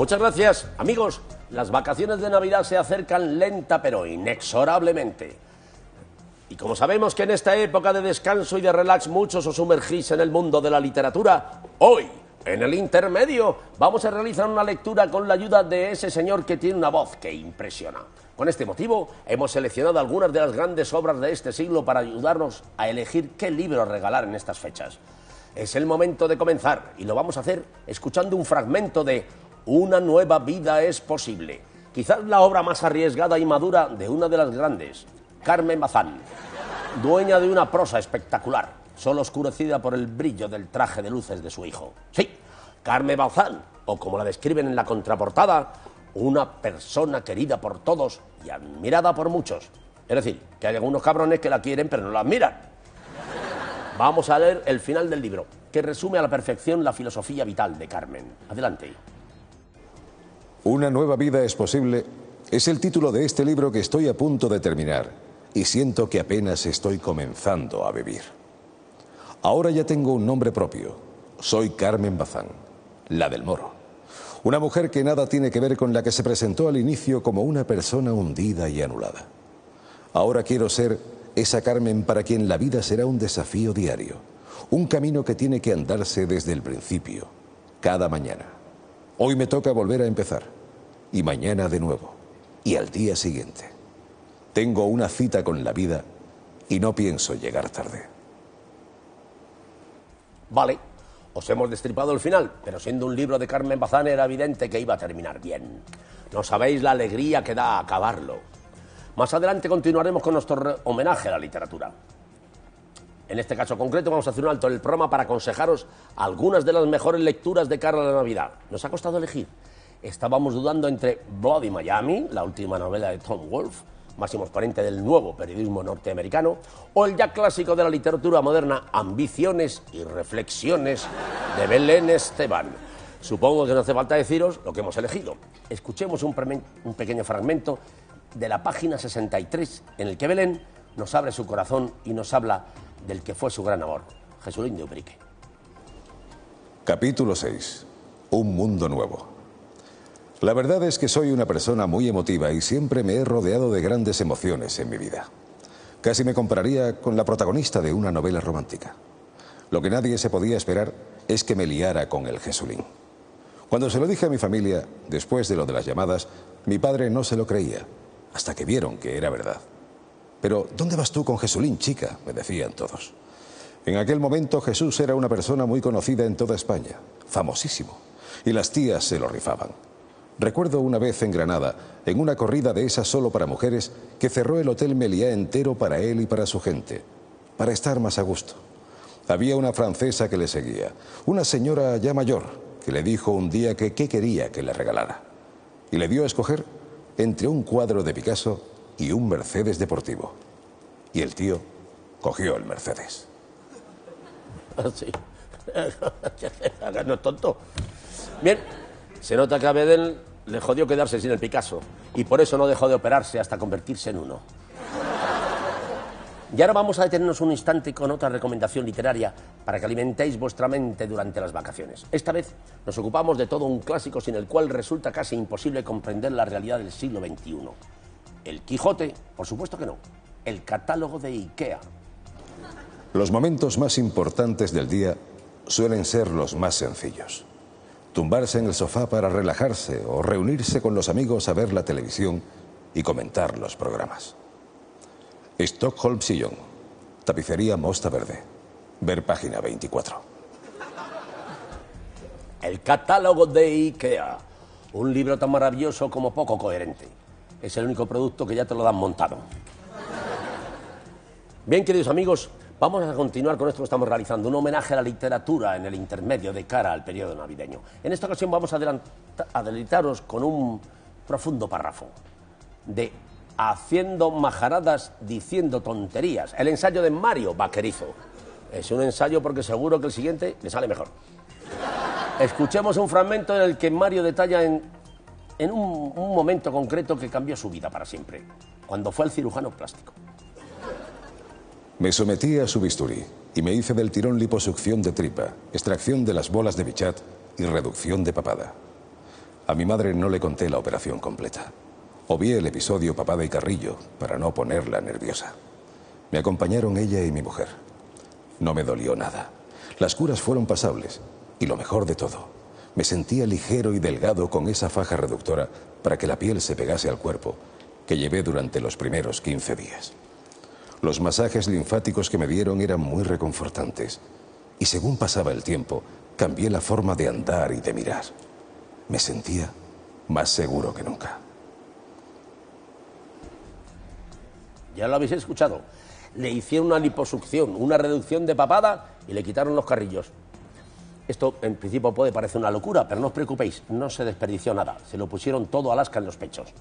Muchas gracias, amigos. Las vacaciones de Navidad se acercan lenta pero inexorablemente. Y como sabemos que en esta época de descanso y de relax muchos os sumergís en el mundo de la literatura, hoy, en el intermedio, vamos a realizar una lectura con la ayuda de ese señor que tiene una voz que impresiona. Con este motivo, hemos seleccionado algunas de las grandes obras de este siglo para ayudarnos a elegir qué libro regalar en estas fechas. Es el momento de comenzar y lo vamos a hacer escuchando un fragmento de Una nueva vida es posible. Quizás la obra más arriesgada y madura de una de las grandes, Carmen Bazán, dueña de una prosa espectacular, solo oscurecida por el brillo del traje de luces de su hijo. Sí, Carmen Bazán, o como la describen en la contraportada, una persona querida por todos y admirada por muchos. Es decir, que hay algunos cabrones que la quieren pero no la admiran. Vamos a leer el final del libro, que resume a la perfección la filosofía vital de Carmen. Adelante. Una nueva vida es posible es el título de este libro que estoy a punto de terminar y siento que apenas estoy comenzando a vivir. Ahora ya tengo un nombre propio. Soy Carmen Bazán, la del Moro. Una mujer que nada tiene que ver con la que se presentó al inicio como una persona hundida y anulada. Ahora quiero ser esa Carmen para quien la vida será un desafío diario, un camino que tiene que andarse desde el principio, cada mañana. Hoy me toca volver a empezar y mañana de nuevo y al día siguiente. Tengo una cita con la vida y no pienso llegar tarde. Vale, os hemos destripado el final, pero siendo un libro de Carmen Bazán era evidente que iba a terminar bien. No sabéis la alegría que da acabarlo. Más adelante continuaremos con nuestro homenaje a la literatura. En este caso concreto vamos a hacer un alto en el programa para aconsejaros algunas de las mejores lecturas de cara a la Navidad. Nos ha costado elegir. Estábamos dudando entre Bloody Miami, la última novela de Tom Wolfe, máximo exponente del nuevo periodismo norteamericano, o el ya clásico de la literatura moderna, Ambiciones y Reflexiones de Belén Esteban. Supongo que no hace falta deciros lo que hemos elegido. Escuchemos un, un pequeño fragmento de la página 63 en el que Belén nos abre su corazón y nos habla del que fue su gran amor, Jesulín de Ubrique. Capítulo 6. Un mundo nuevo. La verdad es que soy una persona muy emotiva y siempre me he rodeado de grandes emociones en mi vida. Casi me compararía con la protagonista de una novela romántica. Lo que nadie se podía esperar es que me liara con el Jesulín. Cuando se lo dije a mi familia, después de lo de las llamadas, mi padre no se lo creía, hasta que vieron que era verdad. Pero, ¿dónde vas tú con Jesulín, chica? me decían todos. En aquel momento Jesús era una persona muy conocida en toda España, famosísimo, y las tías se lo rifaban. Recuerdo una vez en Granada, en una corrida de esas solo para mujeres, que cerró el Hotel Meliá entero para él y para su gente, para estar más a gusto. Había una francesa que le seguía, una señora ya mayor, que le dijo un día que qué quería que le regalara. Y le dio a escoger entre un cuadro de Picasso y un Mercedes deportivo. Y el tío cogió el Mercedes. Sí. no es tonto. Bien, se nota que a Bedel le jodió quedarse sin el Picasso y por eso no dejó de operarse hasta convertirse en uno. Y ahora vamos a detenernos un instante con otra recomendación literaria para que alimentéis vuestra mente durante las vacaciones. Esta vez nos ocupamos de todo un clásico sin el cual resulta casi imposible comprender la realidad del siglo XXI. El Quijote, por supuesto que no. El catálogo de IKEA. Los momentos más importantes del día suelen ser los más sencillos tumbarse en el sofá para relajarse o reunirse con los amigos a ver la televisión y comentar los programas. Stockholm Sillón, tapicería Mosta Verde, ver página 24. El catálogo de IKEA, un libro tan maravilloso como poco coherente. Es el único producto que ya te lo dan montado. Bien, queridos amigos, Vamos a continuar con esto que estamos realizando, un homenaje a la literatura en el intermedio de cara al periodo navideño. En esta ocasión vamos a, a con un profundo párrafo de Haciendo majaradas diciendo tonterías, el ensayo de Mario Vaquerizo. Es un ensayo porque seguro que el siguiente le sale mejor. Escuchemos un fragmento en el que Mario detalla en, un, momento concreto que cambió su vida para siempre, cuando fue al cirujano plástico. Me sometí a su bisturí y me hice del tirón liposucción de tripa, extracción de las bolas de bichat y reducción de papada. A mi madre no le conté la operación completa. Obvié el episodio papada y carrillo para no ponerla nerviosa. Me acompañaron ella y mi mujer. No me dolió nada. Las curas fueron pasables y lo mejor de todo, me sentía ligero y delgado con esa faja reductora para que la piel se pegase al cuerpo que llevé durante los primeros 15 días. Los masajes linfáticos que me dieron eran muy reconfortantes y según pasaba el tiempo, cambié la forma de andar y de mirar. Me sentía más seguro que nunca. Ya lo habéis escuchado. Le hicieron una liposucción, una reducción de papada y le quitaron los carrillos. Esto en principio puede parecer una locura, pero no os preocupéis, no se desperdició nada. Se lo pusieron todo Alaska en los pechos.